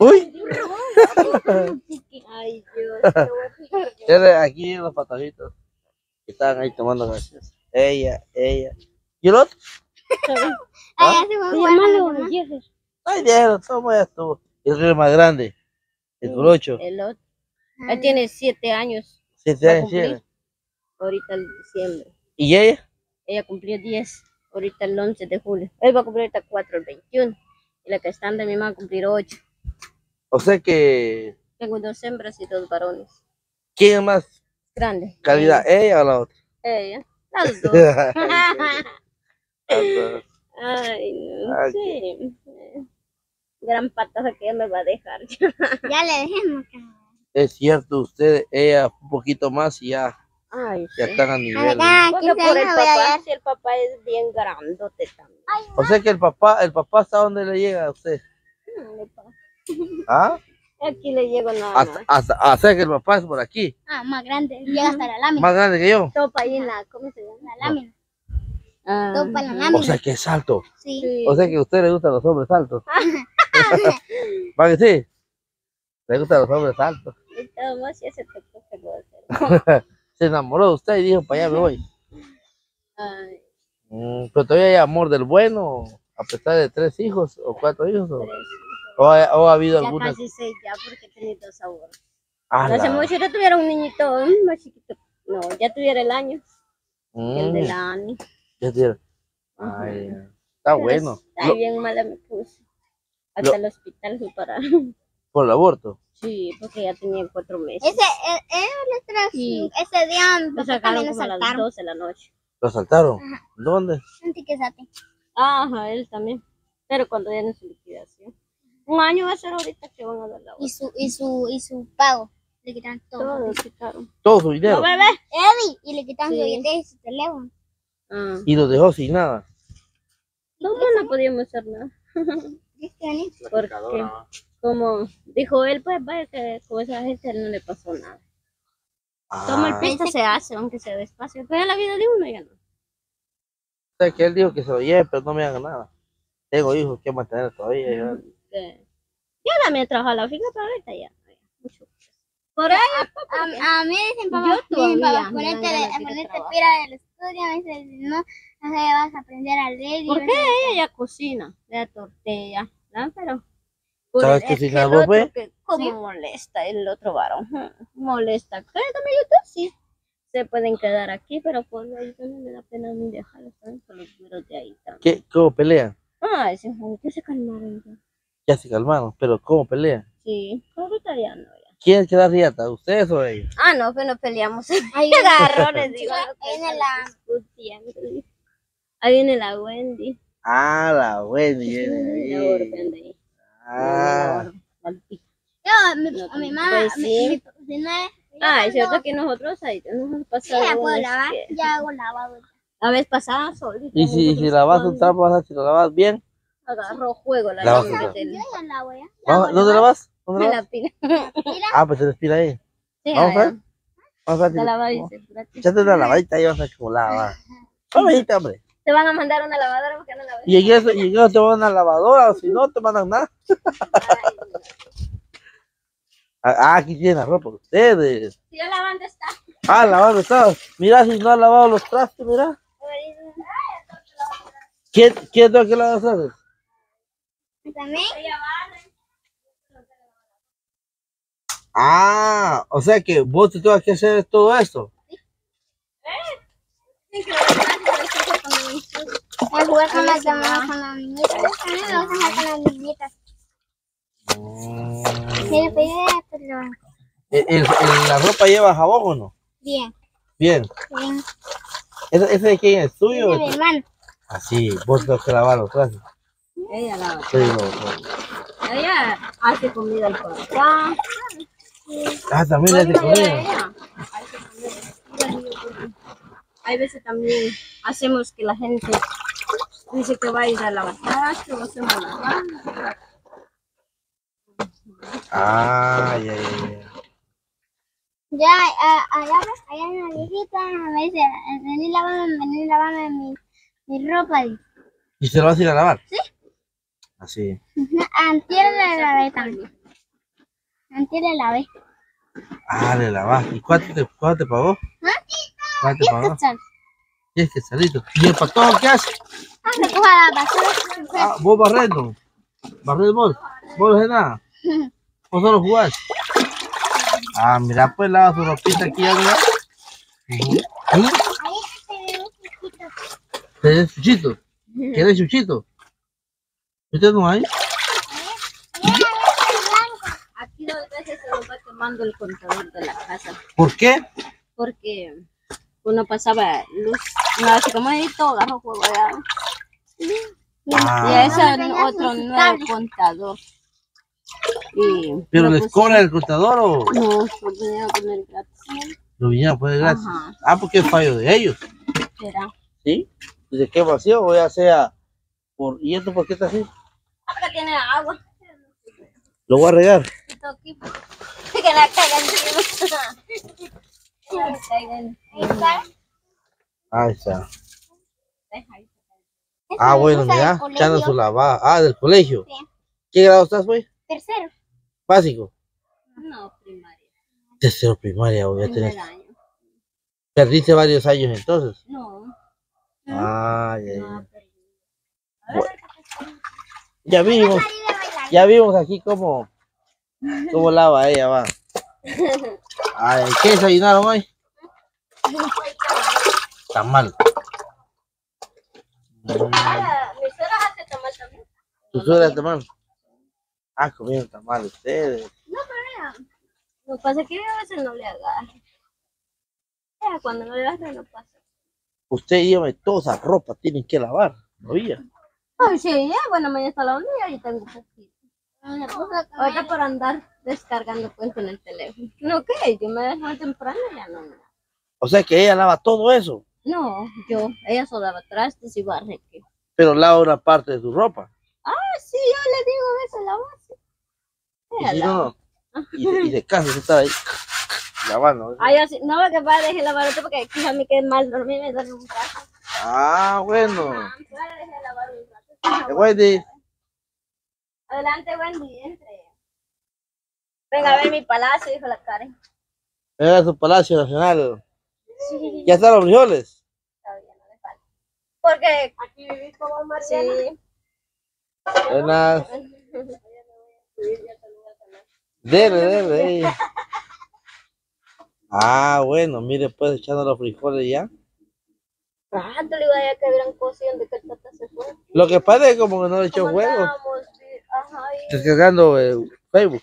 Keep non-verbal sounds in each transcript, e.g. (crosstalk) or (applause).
Uy, Ay, Dios. Dale, (laughs) aquí vienen los patajitos. Que estaban ahí tomando gracias. Ella, ella. ¿Y el otro? A. Llámalo, Ay, déjalo, toma ya estuvo. El río más grande. El colocho. El otro. Él tiene siete años. Siete a años tiene. Ahorita el diciembre. ¿Y ella? Ella cumplió 10. Ahorita el 11 de julio. Él va a cumplir ahorita 4 el 21. Y la que está de mi mamá va a cumplir 8. O sea que. Tengo dos hembras y dos varones. ¿Quién es más Grandes. calidad? ¿Ella o la otra? Ella. Las (laughs) dos. Ay, no Ay, sé. Gran patada que ella me va a dejar. Ya le dejemos. es cierto, usted, ella un poquito más y ya, Ay, ya sí. están a nivel. 15 por el papá, si el papá es bien grandote también. O sea que el papá, el papá hasta dónde le llega a usted. No pasa. ¿Ah? Aquí le llego nada Hasta, más. hasta, o sea que el papá es por aquí. Ah, más grande. Llega hasta la lámina. Más grande que yo. Topa ahí en la, ¿cómo se llama? La lámina. Ah, Topa la O lámina. sea que es alto. Sí. O sea que a usted le gustan los hombres altos. (laughs) ¿Va que sí? Le gustan los hombres altos. Y todo más ya (laughs) se enamoró de usted y dijo, para allá me voy. Ay, Mm, pero todavía hay amor del bueno, a pesar de tres hijos o cuatro hijos. ¿O, tres. O ha, o ha habido Ya alguna? casi seis ya porque he tenido dos abortos. Ah, No hace mucho ya tuviera un niñito mm, más chiquito. No, ya tuviera el año. El de Mm, la Ani. ya tiene- Ajá. Ay, está bueno. Ay, Lo- bien mala me puse. Hasta Lo- el hospital fui para. por el aborto. Sí, porque ya tenía cuatro meses. Ese, eh, eh, Sí. ese día Lo sacaron como a las saltaron. 12 de la noche. ¿Lo asaltaron? Ajá. ¿Dónde? Un tiquezote. Ajá, él también. Pero cuando ya no su liquidación. Un año va a ser ahorita que van a dar la Y otra. su, y su, y su pago. Le quitan todo. Todo lo quitaron. Todo su dinero. ¿No, bebé? Eddie, y le quitan su Sí. billetera y su teléfono. Ah. Y lo dejó sin nada. No, no podíamos hacer nada. (laughs) ¿Viste, Ani? Porque, como dijo él, pues vaya que con esa gente no le pasó nada. Toma el Ah, pista se hace, aunque sea despacio. Pero la vida de uno ya no. o sea que él dijo que se lo lleve, pero no me haga nada. Tengo hijos que mantener todavía. Yo- también trabajo a la finca, pero ahorita ya. mucho. Por ahí, A, a mí dicen, papá, Yo dicen, papá, ponete, ponete pira del estudio. Me dice, no, no sé, vas a aprender a leer. y ¿por qué ella ya cocina? La tortilla, ¿no? Pero. ¿Sabes pues? que Cómo molesta el otro varón. Molesta. Pero también YouTube sí. Se pueden quedar aquí, pero por ahí no me da pena ni dejarlos ¿saben? con los güeros de ahí también. ¿Qué, ¿Cómo pelean? Ay, sí, que se calmaron ya. Ya se calmaron, pero ¿cómo pelean? Sí, ahorita ya no, ya. ¿Quién queda riata? ¿Ustedes o ellos? Ah, no, pues no peleamos. Ahí (laughs) Qué agarrones, digo. Ahí que viene la-. Ahí viene la Wendy. Ah, la orden de ahí. Ah. Yo, mi, No, a mi pues mamá, sí. mi, no es- Ah, es cierto que nosotros ahí nos hemos Sí, pasado. ya puedo lavar, que- ya hago lavado. La vez pasada, solita. y si, y si lavas un trapo, vas a si lo lavas bien. Agarró juego la del- ya ya. Vamos, ¿Dónde la vas? ¿Dónde de la la vas? pila. Ah, pues se respira ahí. Sí, Vamos a ver. allá. Vamos a ver. La espérate. Échate una lavadita y vas a ver lava. Lavadita, hombre. Te van a mandar una lavadora porque no la ves. Y eso, y eso te van a una lavadora, o si no, te mandan nada. (laughs) Ah, ah, aquí tienen la ropa de ustedes. Si yo lavando está. Ah, lavando está. Mira si no ha lavado los trastes, mira. ¿Quién, quién tengo que lavar los trastes? También. Ah, o sea que vos te tengas que hacer todo esto. Voy a jugar con las damas, con las niñitas. También me vas a jugar con las niñitas. Sí, pues pero ¿El- el- ¿La ropa lleva jabón o no? bien, Bien. bien. ¿Ese, ese de quién es tuyo? Es de mi hermano. Así, vos tenés que lavar los trastes. Ella lava. Sí, no, no. Ella hace comida al papá. Ah, también Ella, comida. ella hace comida. Hay veces también hacemos que la gente dice que va a ir a lavar trastes, o hacemos lavar. Ah, ya, ya, ya. Ya, a- allá, allá en la viejita me dice, vení lavame, vení lavame mi, mi ropa. ¿Y se lo vas a ir a lavar? Sí. Así. Antier la lavé también. Antes le lavé. Ah, le lavaste. ¿Y cuánto te, cuánto te pagó? ¿Cuánto te pagó? Sal. Diez que salito. ¿Y el patrón qué hace? Ah, recoja la basura. Ah, vos barrendo. Barrendo vos. Vos no haces nada. (laughs) Vos solo jugás. Ah, mira, pues lava su ropita aquí. Ujú. ¿Sí? Chiquito. ¿Tenés chuchito? ¿Quieres chuchito? ¿Usted no hay? Aquí dos veces se nos va quemando el contador de la casa. ¿Por qué? Porque uno pasaba luz. No, así como ahí todo agarró fuego allá. Y Ah, ese es otro nuevo contador. Y ¿Pero lo les pusimos- cobra el contador o No, por dinero poner gratis. lo vinieron a poner gratis? Ajá. Ah, porque es fallo de ellos. Será. ¿Sí? ¿Y de qué vacío? O ya sea por... ¿Y esto por qué está así? Acá tiene agua. Lo voy a regar. (laughs) Que la. (laughs) Ahí está. Ah, bueno, mira, colegio. echando su lavada. Ah, del colegio. Sí. ¿Qué grado estás, güey? Tercero. Básico. No, primaria. Tercero primaria, güey. Ya Primer tenés... año. Perdiste varios años entonces. No, Ah, ya, ya. no perdí. Ya vimos, ya vimos aquí cómo, cómo lava ella, va. Ay, ¿qué desayunaron hoy? Tamal. Mm, Mi suegra hace tamal también. ¿Tu suegra tamal? Ah, comieron tamal ustedes. Lo que pasa es que yo a veces no le agarro. Cuando no le agarro no pasa. Usted lleva toda esa ropa, tienen que lavar. ¿No oía? Ay, sí, ya, bueno, mañana está la onda y ahí tengo poquito. Ahorita por andar descargando pues con el teléfono. No, ¿qué? Yo me dejo temprano y ya no. O sea que ella lava todo eso, No, yo, ella solo daba trastes y barre que. pero lava una parte de su ropa. Ah, sí, yo le digo a veces la base. Y Ella si lava. no. Y de, y de casa se está ahí lavando. Ay, yo sí, no, que para dejar lavar otro porque aquí a mí que mal dormir me duele un rato. Ah, bueno. Ah, para dejar lavar un Wendy, Adelante, Wendy, entre. Venga a ver mi palacio, dijo la Karen. venga a su Palacio Nacional. Sí, ¿Ya están los frijoles? todavía no le falta. Porque aquí vivís como Mariana. Sí. Buenas. Dele, dele. eh. (laughs) Ah, bueno, mire, pues echando los frijoles ya. Rato le iba a decir que hubieran cocido donde que el tata se fue. Lo que pasa es como que no le echó juego. sí, Ajá, y Descargando eh, Facebook.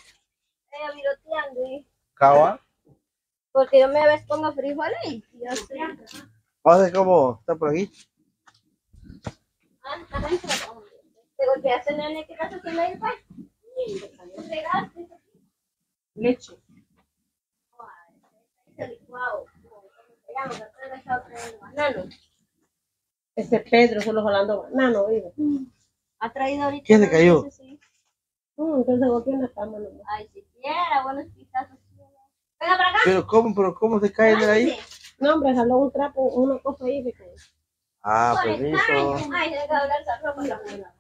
viroteando y... Cava. Porque yo me ves pongo frijoles y yo sé. Vamos a ver cómo está por aquí. Ah, está dentro. Digo, ¿qué hace nene? ¿Qué pasa con el pan? Leche. Este Pedro solo jalando banano, oiga. Ha traído ahorita. ¿Quién se unos cayó? meses, sí. Mm, entonces golpeó en la cama nomás. Ay, si quiera, buenos pitazos. Venga para acá. Pero cómo, pero cómo se caen de ahí. No, hombre, jaló un trapo, una cosa ahí de que... Ah, permiso. Ay, deja hablar esa ropa. la buena.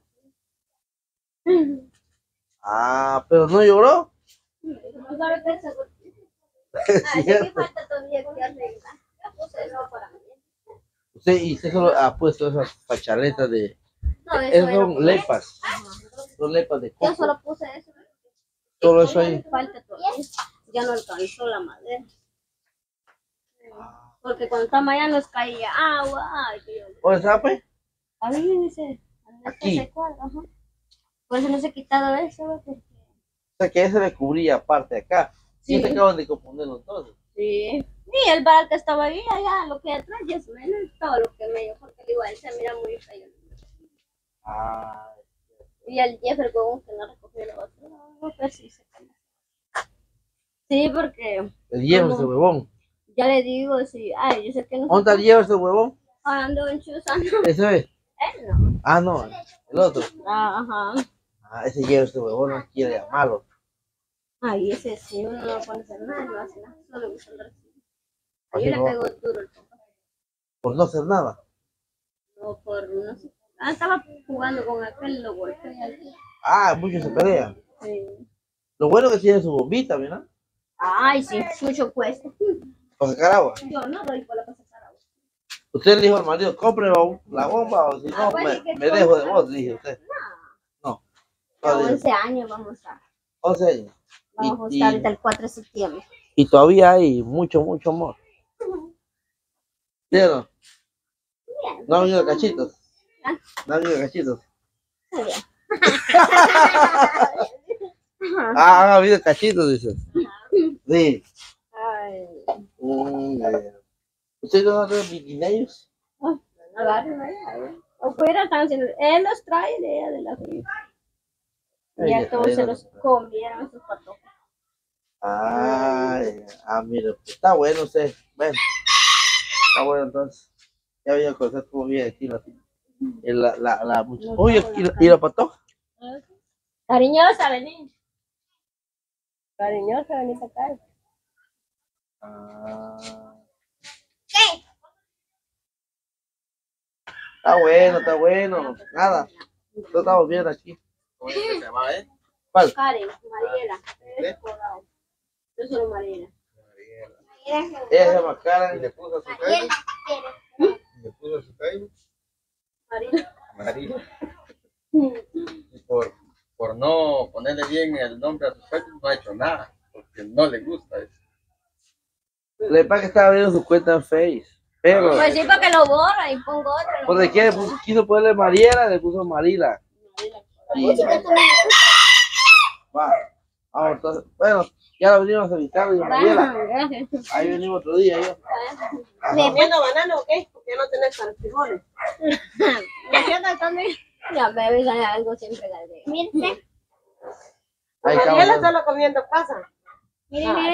Ah, pero no lloró. No sabe qué eso. Ay, sí que falta todavía que arreglar. Ya puse eso para mí. Usted, y usted solo ha puesto esas pachaletas de. No, era son lepas. Son lepas de Yo coco. solo puse eso. Todo eso ahí. Falta todavía. Ya no alcanzó la madera. Porque cuando estaba allá nos caía agua. Ay, Dios. ¿O sabe? Ahí dice. Aquí. Ese cuadro, ajá. Por eso no se ha quitado eso. Porque- O sea que ese le cubría aparte acá. Sí. Sí. se acaban de confundir los dos. Sí. Y el bar que estaba ahí, allá, lo que hay atrás, ya es menos todo lo que me dio, porque igual se mira muy feo. Ah, Y el Jeffrey con que no recogió el otro, no, pues sí se quedó. Sí, porque el ese ¿Cómo? huevón. ya le digo, sí, ay, yo sé que no ¿Dónde el lleva ese huevón? ando enchuzando. Ese es. Él no. Ah, no, el otro. Ajá. Ah, ese lleva ese huevón, no quiere llamarlo. Ay, ese sí, uno no puede hacer nada, no hace nada, solo el recibo. Así le pegó duro el papá. Por no hacer nada. No, por, no sé. Ah, estaba jugando con aquel, lo golpeé. Ah, muchos se pelean. Sí. Lo bueno que tiene su bombita, mira. Ay, sí, mucho cuesta. Para sacar agua. Yo no doy por la para sacar agua. Usted le dijo al marido, compre la- bomba o si Ah, no, pues, me, ¿y qué me dejo de vos, dije usted. No. No, dije, 11 años vamos a, 11 años. Vamos a Y- estar hasta el 4 de septiembre. Y todavía hay mucho, mucho amor. ¿Sí o no? Bien. No han venido cachitos. ¿Ah? No han venido cachitos. Bien. (laughs) Ah, han habido cachitos, dices. Sí. Ay, Mm, ya, ya. ¿Usted no ha tenido biquinillos? agarren ahí, ahí. Afuera están haciendo, él los trae de de la ría. Ay, Y ya, a todos se no- los comieron esos patos. Ah, ya. ah, mira, pues está bueno usted. Bueno, está bueno entonces. Ya voy a conocer cómo viene aquí la, la, la, la muchacha. Oye, ¿y la, y la patoja? Cariñosa, vení. Cariñosa, vení para acá. Ah. Está bueno, está bueno. Nada, estamos bien aquí. ¿Cómo se llama, eh? ¿Cuál? Karen, Mariela. Colado. Yo soy Mariela. Ella se llama Karen. le puso su Facebook? ¿Le puso su Facebook? Mariela. Y por, por no ponerle bien el nombre a su Facebook no ha hecho nada, porque no le gusta eso. Le pasa que estaba abriendo su cuenta en Face. Pero, Pues sí, para que lo borra y pongo otro. qué puso- quiso ponerle Mariela, le puso Marila. Va. Entonces, bueno, ya la venimos a visitar, dijo Mariela. Ah, gracias. Ahí venimos otro día, yo. ¿Comiendo banano o qué? Porque no tenés para frijoles. (laughs) Me siento también. Ya, bebé, hay algo siempre la de. Ahí Mariela solo comiendo pasa. Miren, miren.